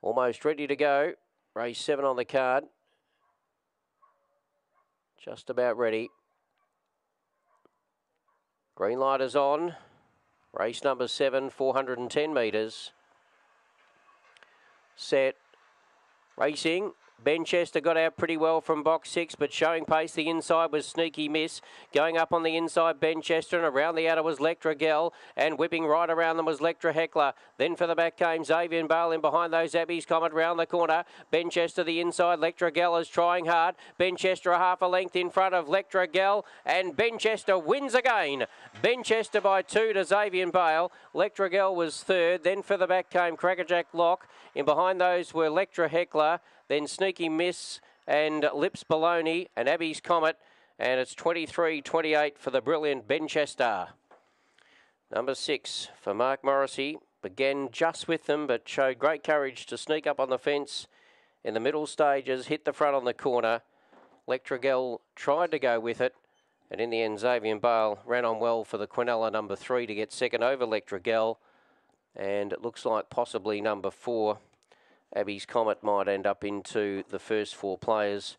Almost ready to go. Race seven on the card. Just about ready. Green light is on. Race number seven, 410 metres. Set. Racing. Benchester got out pretty well from box six, but showing pace the inside was Sneaky Miss. Going up on the inside, Benchester, and around the outer was Lectra Gell, and whipping right around them was Lectra Heckler. Then for the back came Xavier Bale in behind those Abby's Comet round the corner. Benchester the inside, Lectra Gell is trying hard. Benchester a half a length in front of Lectra Gell, and Benchester wins again. Benchester by two to Xavier Bale. Lectra Gell was third. Then for the back came Crackerjack Lock. In behind those were Lectra Heckler then Sneaky Miss and Lips Baloney and Abby's Comet. And it's 23-28 for the brilliant Benchester. Number six for Mark Morrissey. Began just with them, but showed great courage to sneak up on the fence in the middle stages, hit the front on the corner. Lectragel tried to go with it, and in the end, Xavier Bale ran on well for the Quinella number three to get second over Lectragel. And it looks like possibly number four Abby's Comet might end up into the first four players